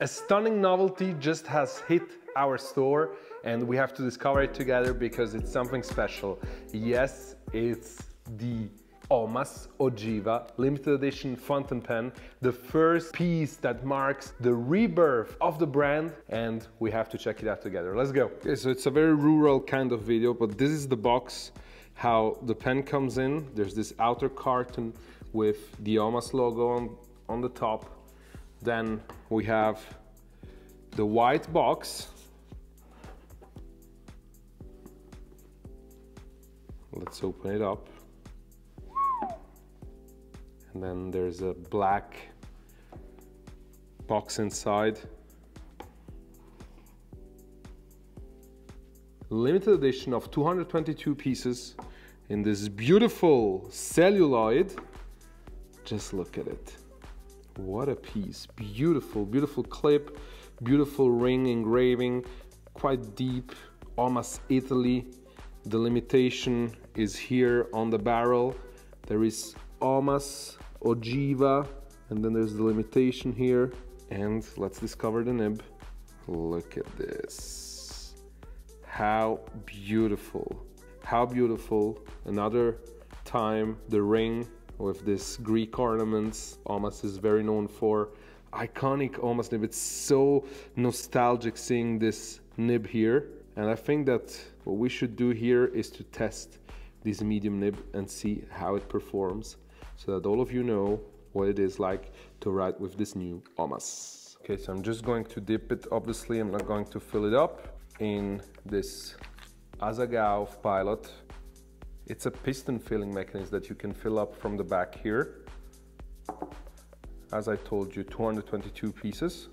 A stunning novelty just has hit our store and we have to discover it together because it's something special. Yes, it's the Omas Ogiva limited edition fountain pen, the first piece that marks the rebirth of the brand and we have to check it out together. Let's go. Okay, so it's a very rural kind of video, but this is the box, how the pen comes in. There's this outer carton with the Omas logo on, on the top then we have the white box. Let's open it up. And then there's a black box inside. Limited edition of 222 pieces in this beautiful celluloid. Just look at it. What a piece. Beautiful, beautiful clip, beautiful ring engraving, quite deep, almost Italy. The limitation is here on the barrel. There is Omas Ogiva, and then there's the limitation here. And let's discover the nib. Look at this. How beautiful. How beautiful. Another time the ring with this Greek ornaments. Omas is very known for iconic Omas nib. It's so nostalgic seeing this nib here. And I think that what we should do here is to test this medium nib and see how it performs so that all of you know what it is like to ride with this new Omas. Okay, so I'm just going to dip it, obviously I'm not going to fill it up in this Asagao Pilot it's a piston filling mechanism that you can fill up from the back here. As I told you, 222 pieces.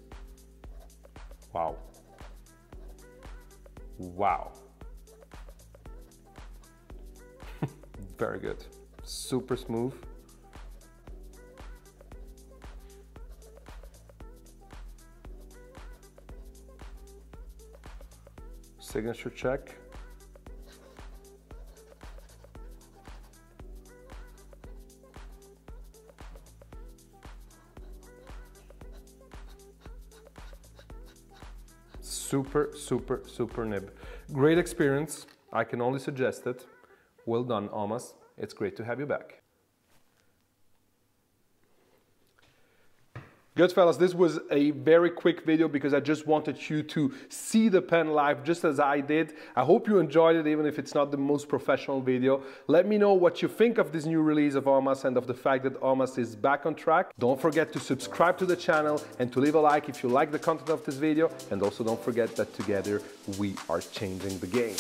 Wow. Wow. Very good. Super smooth. Signature check. Super, super, super nib. Great experience. I can only suggest it. Well done, Omas. It's great to have you back. Good fellas, this was a very quick video because I just wanted you to see the pen live just as I did. I hope you enjoyed it even if it's not the most professional video. Let me know what you think of this new release of Omas and of the fact that Omas is back on track. Don't forget to subscribe to the channel and to leave a like if you like the content of this video and also don't forget that together we are changing the game.